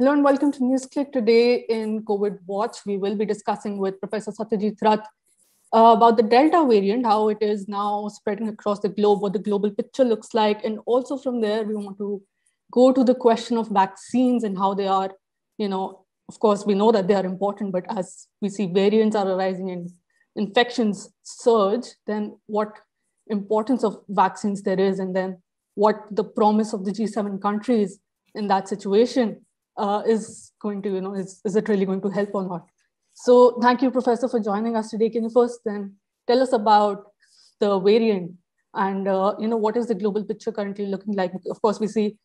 Hello and welcome to NewsClick. Today in COVID Watch, we will be discussing with Professor Satyajit Rath uh, about the Delta variant, how it is now spreading across the globe, what the global picture looks like. And also from there, we want to go to the question of vaccines and how they are, you know, of course, we know that they are important, but as we see variants are arising and infections surge, then what importance of vaccines there is, and then what the promise of the G7 countries in that situation uh, is going to, you know, is, is it really going to help or not? So thank you, Professor, for joining us today. Can you first then tell us about the variant and, uh, you know, what is the global picture currently looking like? Of course, we see,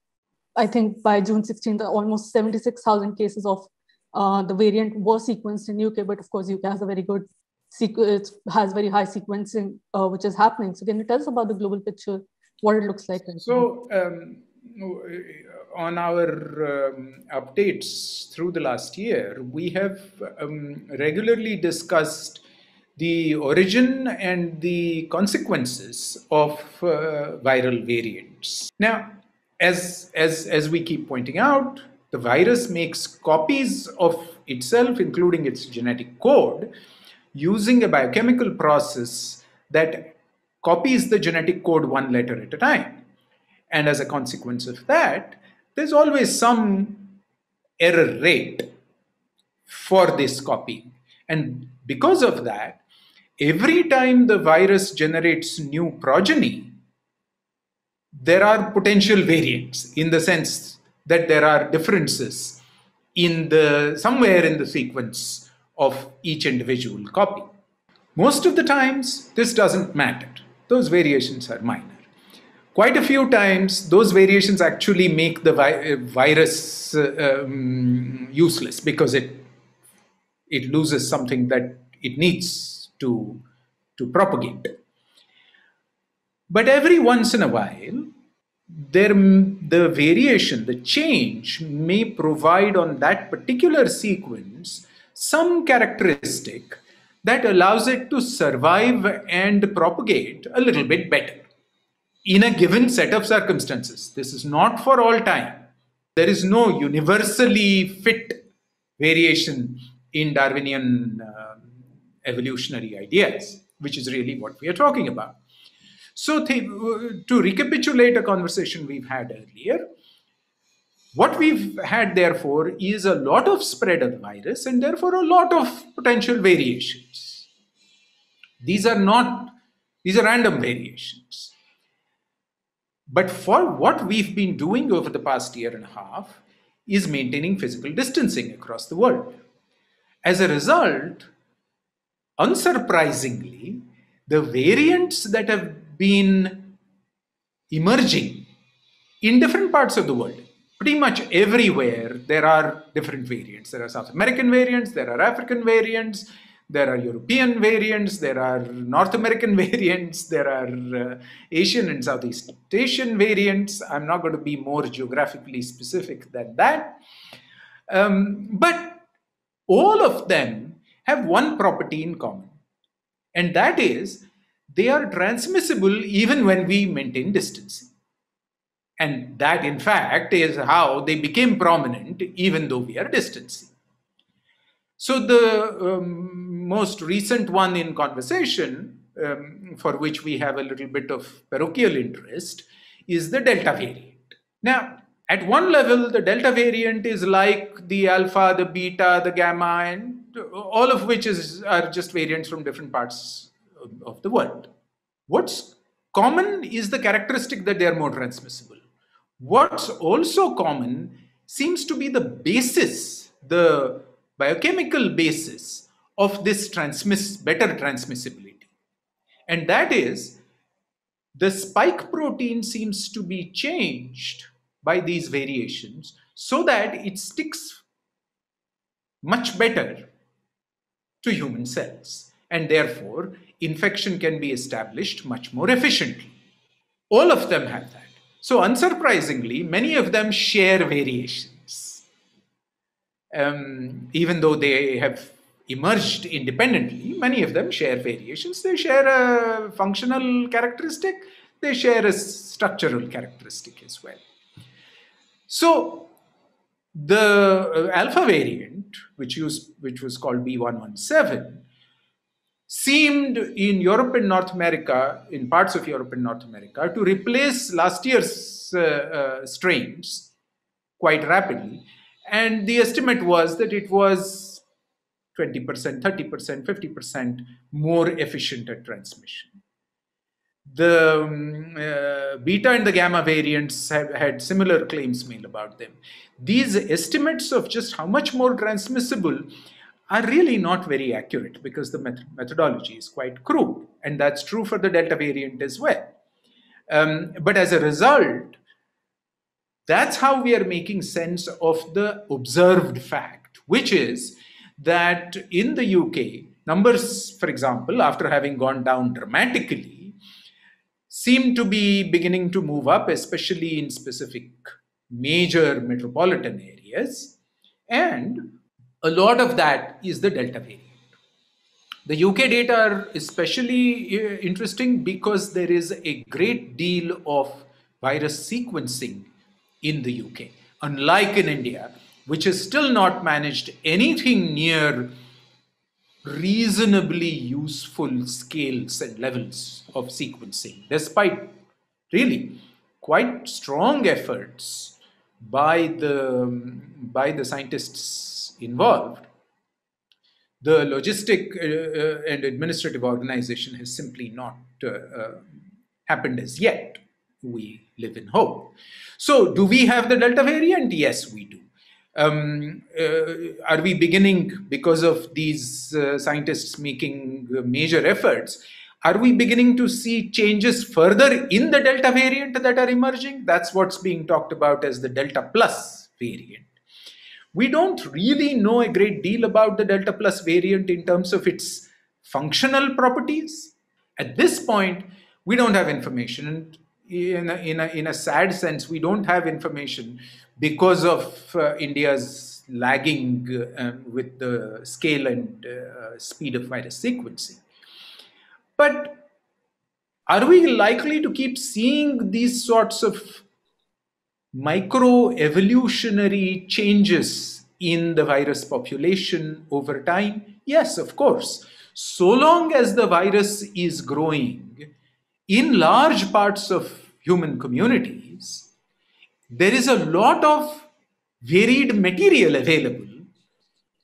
I think by June 16th, almost 76,000 cases of uh, the variant were sequenced in UK, but of course, UK has a very good it has very high sequencing, uh, which is happening. So can you tell us about the global picture, what it looks like? so um, on our um, updates through the last year, we have um, regularly discussed the origin and the consequences of uh, viral variants. Now, as, as, as we keep pointing out, the virus makes copies of itself, including its genetic code, using a biochemical process that copies the genetic code one letter at a time. And as a consequence of that, there's always some error rate for this copying. And because of that, every time the virus generates new progeny, there are potential variants in the sense that there are differences in the somewhere in the sequence of each individual copy. Most of the times, this doesn't matter. Those variations are minor. Quite a few times, those variations actually make the vi uh, virus uh, um, useless because it, it loses something that it needs to, to propagate. But every once in a while, there, the variation, the change may provide on that particular sequence some characteristic that allows it to survive and propagate a little bit better in a given set of circumstances. This is not for all time. There is no universally fit variation in Darwinian uh, evolutionary ideas, which is really what we are talking about. So, to recapitulate a conversation we've had earlier, what we've had, therefore, is a lot of spread of the virus and therefore a lot of potential variations. These are not, these are random variations. But for what we've been doing over the past year and a half is maintaining physical distancing across the world. As a result, unsurprisingly, the variants that have been emerging in different parts of the world pretty much everywhere there are different variants. There are South American variants, there are African variants, there are European variants, there are North American variants, there are uh, Asian and Southeast Asian variants. I'm not going to be more geographically specific than that. Um, but all of them have one property in common, and that is they are transmissible even when we maintain distancing. And that, in fact, is how they became prominent, even though we are distancing. So, the um, most recent one in conversation, um, for which we have a little bit of parochial interest, is the Delta variant. Now, at one level, the Delta variant is like the Alpha, the Beta, the Gamma, and all of which is, are just variants from different parts of the world. What's common is the characteristic that they are more transmissible. What's also common seems to be the basis, the biochemical basis of this transmiss better transmissibility. And that is the spike protein seems to be changed by these variations so that it sticks much better to human cells. And therefore, infection can be established much more efficiently. All of them have that. So, unsurprisingly, many of them share variations. Um, even though they have emerged independently, many of them share variations. They share a functional characteristic, they share a structural characteristic as well. So, the uh, alpha variant, which, used, which was called B117, seemed in Europe and North America, in parts of Europe and North America, to replace last year's uh, uh, strains quite rapidly. And the estimate was that it was 20%, 30%, 50% more efficient at transmission. The um, uh, beta and the gamma variants have had similar claims made about them. These estimates of just how much more transmissible are really not very accurate because the met methodology is quite crude. And that's true for the Delta variant as well. Um, but as a result, that's how we are making sense of the observed fact, which is that in the UK, numbers, for example, after having gone down dramatically, seem to be beginning to move up, especially in specific major metropolitan areas. And a lot of that is the Delta variant. The UK data are especially uh, interesting because there is a great deal of virus sequencing in the UK, unlike in India, which has still not managed anything near reasonably useful scales and levels of sequencing, despite really quite strong efforts by the, by the scientists involved. The logistic uh, uh and administrative organization has simply not uh, uh, happened as yet. We live in hope. So, do we have the Delta variant? Yes, we do. Um, uh, are we beginning, because of these uh, scientists making major efforts, are we beginning to see changes further in the Delta variant that are emerging? That's what's being talked about as the Delta plus variant. We don't really know a great deal about the Delta plus variant in terms of its functional properties. At this point, we don't have information. And in a, in a, in a sad sense, we don't have information because of uh, India's lagging uh, with the scale and uh, speed of virus sequencing. But are we likely to keep seeing these sorts of micro evolutionary changes in the virus population over time? Yes, of course. So long as the virus is growing, in large parts of human communities, there is a lot of varied material available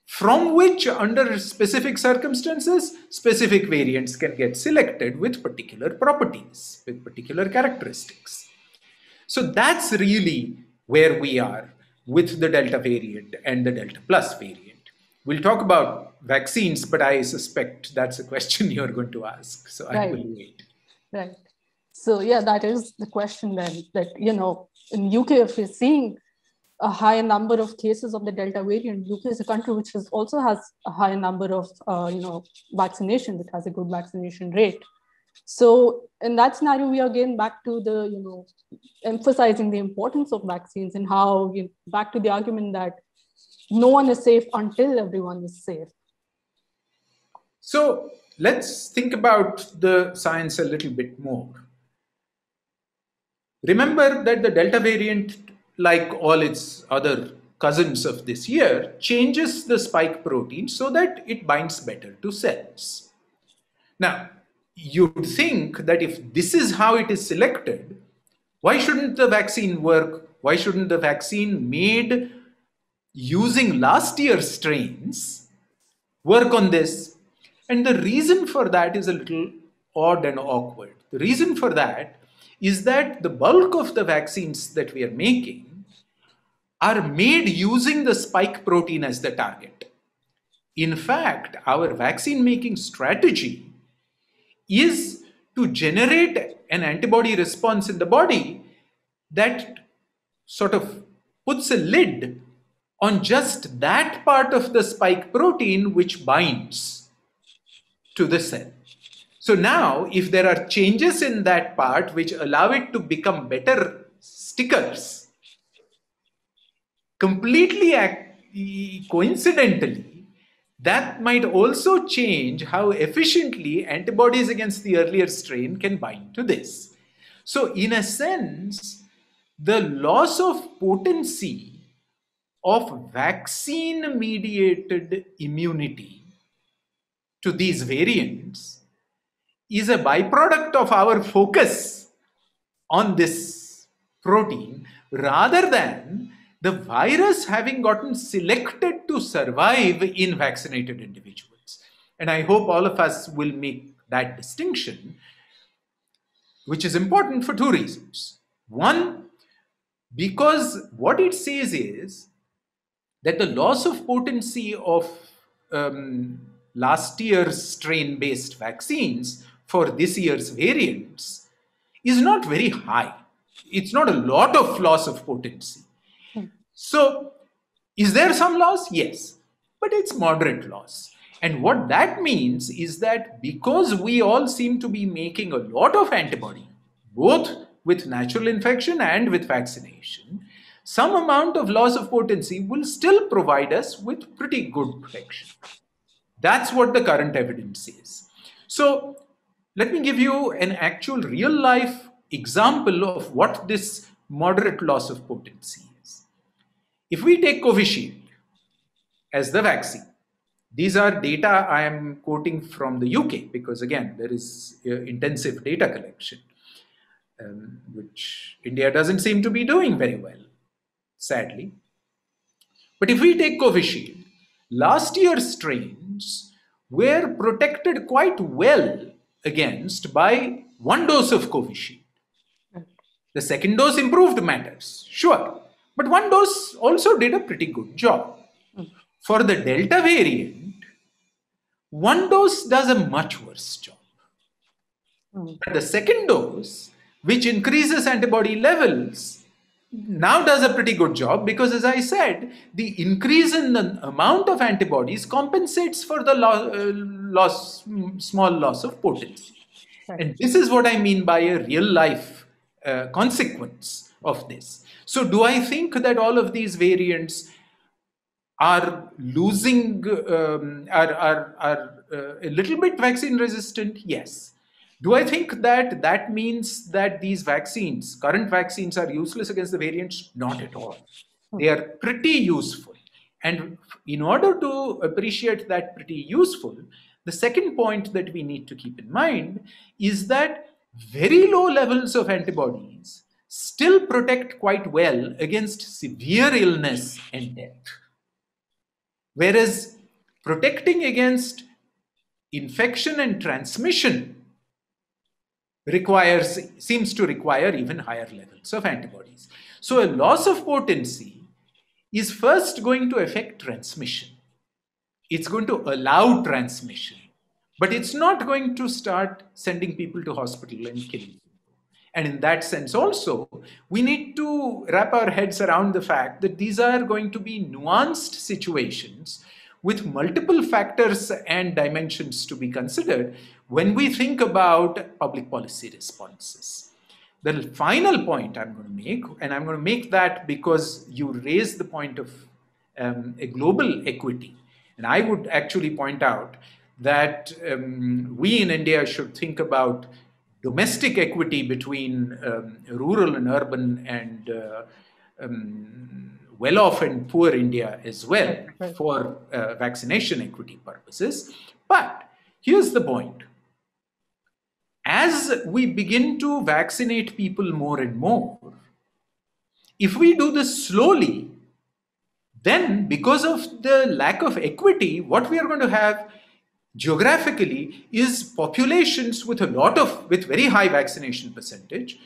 from which under specific circumstances specific variants can get selected with particular properties with particular characteristics. So that's really where we are with the delta variant and the delta plus variant. We'll talk about vaccines but i suspect that's a question you're going to ask so right. i will wait right so yeah, that is the question then. That you know, in UK, if we're seeing a higher number of cases of the Delta variant, UK is a country which also has a higher number of uh, you know vaccination. It has a good vaccination rate. So in that scenario, we are again back to the you know emphasizing the importance of vaccines and how you back to the argument that no one is safe until everyone is safe. So let's think about the science a little bit more. Remember that the Delta variant, like all its other cousins of this year, changes the spike protein so that it binds better to cells. Now, you'd think that if this is how it is selected, why shouldn't the vaccine work? Why shouldn't the vaccine made using last year's strains work on this? And the reason for that is a little odd and awkward. The reason for that is that the bulk of the vaccines that we are making are made using the spike protein as the target. In fact, our vaccine making strategy is to generate an antibody response in the body that sort of puts a lid on just that part of the spike protein which binds to the cell. So now, if there are changes in that part which allow it to become better stickers, completely coincidentally, that might also change how efficiently antibodies against the earlier strain can bind to this. So, in a sense, the loss of potency of vaccine mediated immunity to these variants is a byproduct of our focus on this protein rather than the virus having gotten selected to survive in vaccinated individuals. And I hope all of us will make that distinction, which is important for two reasons. One, because what it says is that the loss of potency of um, last year's strain based vaccines for this year's variants is not very high. It's not a lot of loss of potency. Hmm. So, is there some loss? Yes, but it's moderate loss. And what that means is that because we all seem to be making a lot of antibody, both with natural infection and with vaccination, some amount of loss of potency will still provide us with pretty good protection. That's what the current evidence says. So let me give you an actual real life example of what this moderate loss of potency is. If we take Covishield as the vaccine, these are data I am quoting from the UK because again, there is uh, intensive data collection, um, which India doesn't seem to be doing very well sadly. But if we take Covishield, last year's strains were protected quite well against by one dose of Covishield. Hmm. The second dose improved matters, sure. But one dose also did a pretty good job. Hmm. For the Delta variant, one dose does a much worse job. Hmm. But the second dose, which increases antibody levels, now does a pretty good job because as I said, the increase in the amount of antibodies compensates for the lo uh, loss, small loss of potency. And this is what I mean by a real life uh, consequence of this. So do I think that all of these variants are losing, um, are, are, are uh, a little bit vaccine resistant? Yes. Do I think that that means that these vaccines, current vaccines, are useless against the variants? Not at all. Hmm. They are pretty useful. And in order to appreciate that pretty useful, the second point that we need to keep in mind is that very low levels of antibodies still protect quite well against severe illness and death. Whereas protecting against infection and transmission requires seems to require even higher levels of antibodies. So a loss of potency is first going to affect transmission. It's going to allow transmission, but it's not going to start sending people to hospital and killing. And in that sense also, we need to wrap our heads around the fact that these are going to be nuanced situations with multiple factors and dimensions to be considered when we think about public policy responses. The final point I'm going to make, and I'm going to make that because you raised the point of um, a global equity. And I would actually point out that um, we in India should think about domestic equity between um, rural and urban and uh, um, well off and poor India as well for uh, vaccination equity purposes. But here's the point as we begin to vaccinate people more and more, if we do this slowly, then because of the lack of equity, what we are going to have geographically is populations with a lot of, with very high vaccination percentage,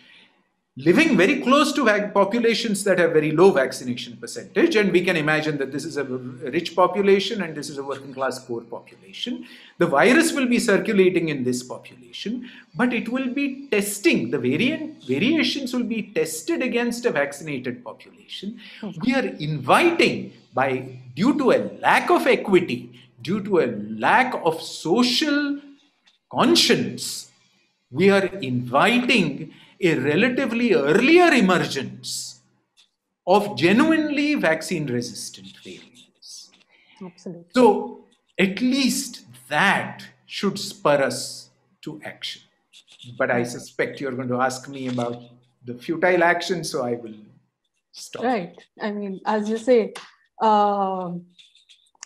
living very close to populations that have very low vaccination percentage and we can imagine that this is a rich population and this is a working class poor population. The virus will be circulating in this population but it will be testing the variant variations will be tested against a vaccinated population. Hmm. We are inviting by due to a lack of equity due to a lack of social conscience we are inviting a relatively earlier emergence of genuinely vaccine resistant variants. Absolutely. So, at least that should spur us to action. But I suspect you're going to ask me about the futile action, so I will stop. Right. I mean, as you say, uh,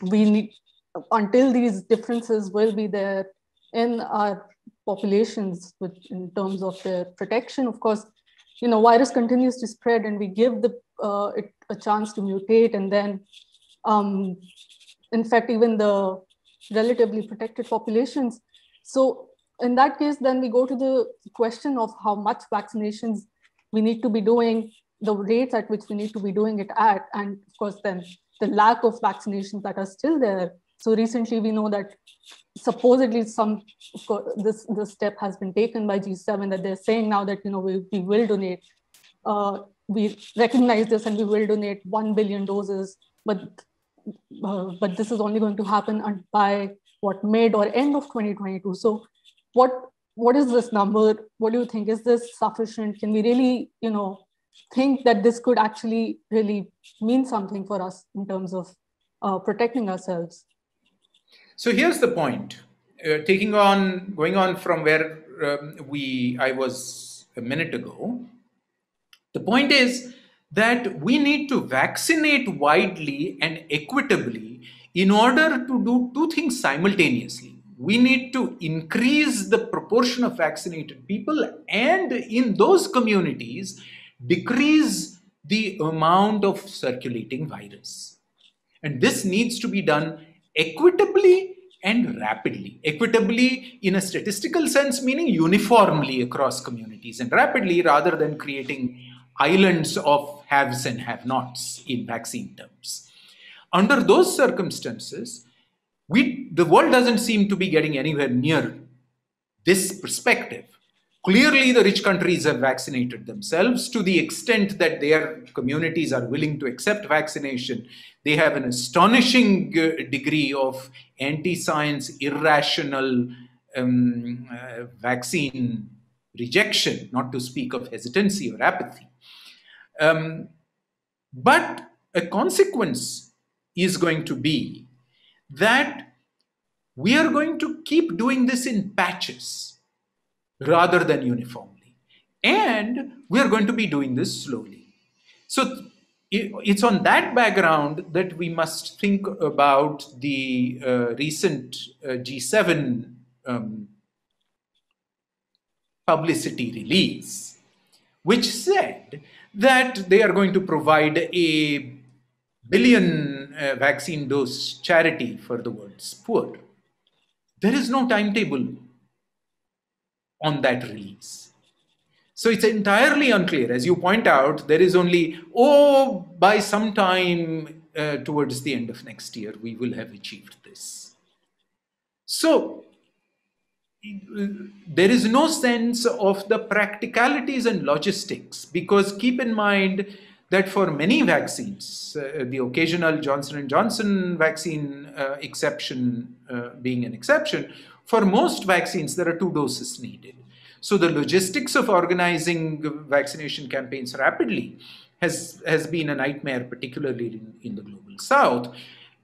we need until these differences will be there in our populations with, in terms of their protection. Of course, you know, virus continues to spread and we give the, uh, it a chance to mutate and then, um, in fact, even the relatively protected populations. So in that case, then we go to the question of how much vaccinations we need to be doing, the rates at which we need to be doing it at, and of course, then the lack of vaccinations that are still there. So recently, we know that supposedly some this this step has been taken by G7 that they're saying now that you know we, we will donate. Uh, we recognize this and we will donate one billion doses, but uh, but this is only going to happen by what mid or end of 2022. So what what is this number? What do you think? Is this sufficient? Can we really, you know, think that this could actually really mean something for us in terms of uh, protecting ourselves? So here's the point. Uh, taking on, going on from where um, we I was a minute ago. The point is that we need to vaccinate widely and equitably in order to do two things simultaneously we need to increase the proportion of vaccinated people and in those communities decrease the amount of circulating virus. And this needs to be done equitably and rapidly. Equitably in a statistical sense, meaning uniformly across communities, and rapidly rather than creating islands of haves and have nots in vaccine terms. Under those circumstances, we, the world doesn't seem to be getting anywhere near this perspective. Clearly, the rich countries have vaccinated themselves to the extent that their communities are willing to accept vaccination. They have an astonishing uh, degree of anti science, irrational um, uh, vaccine rejection, not to speak of hesitancy or apathy. Um, but a consequence is going to be that we are going to keep doing this in patches rather than uniformly. And we are going to be doing this slowly. So it's on that background that we must think about the uh, recent uh, G7 um, publicity release, which said that they are going to provide a billion uh, vaccine dose charity for the world's poor. There is no timetable on that release. So it's entirely unclear. As you point out, there is only, oh, by some time uh, towards the end of next year, we will have achieved this. So there is no sense of the practicalities and logistics because keep in mind that for many vaccines, uh, the occasional Johnson & Johnson vaccine uh, exception uh, being an exception, for most vaccines, there are two doses needed. So the logistics of organizing vaccination campaigns rapidly has, has been a nightmare, particularly in, in the global south,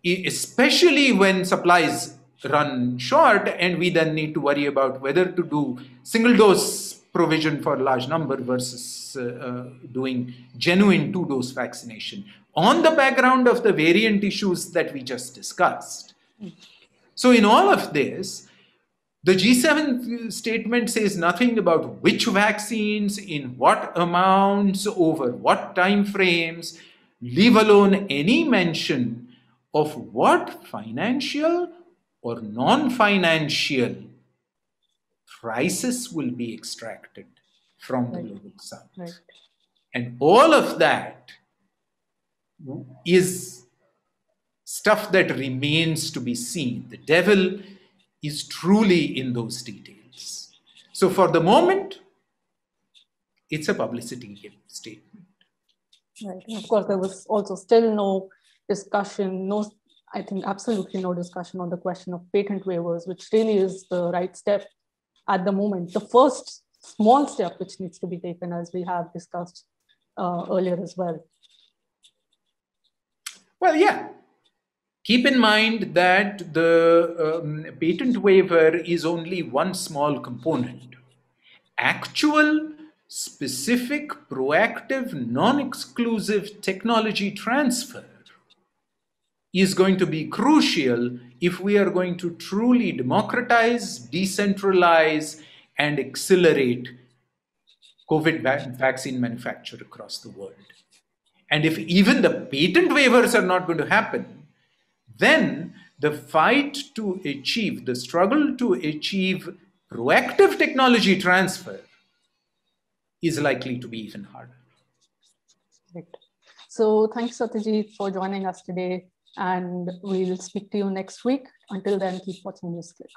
especially when supplies run short and we then need to worry about whether to do single dose provision for a large number versus uh, uh, doing genuine two dose vaccination on the background of the variant issues that we just discussed. So, in all of this, the G7 statement says nothing about which vaccines, in what amounts, over what time frames, leave alone any mention of what financial or non financial prices will be extracted from the global south. Right. And all of that is stuff that remains to be seen. The devil is truly in those details. So for the moment, it's a publicity statement. Right. And of course, there was also still no discussion, no, I think absolutely no discussion on the question of patent waivers, which really is the right step at the moment. The first small step which needs to be taken, as we have discussed uh, earlier as well. Well, yeah. Keep in mind that the um, patent waiver is only one small component. Actual, specific, proactive, non exclusive technology transfer is going to be crucial if we are going to truly democratize, decentralize, and accelerate COVID vaccine manufacture across the world. And if even the patent waivers are not going to happen, then the fight to achieve, the struggle to achieve proactive technology transfer is likely to be even harder. Right. So thanks, Satyajit, for joining us today. And we'll speak to you next week. Until then, keep watching NewsClick.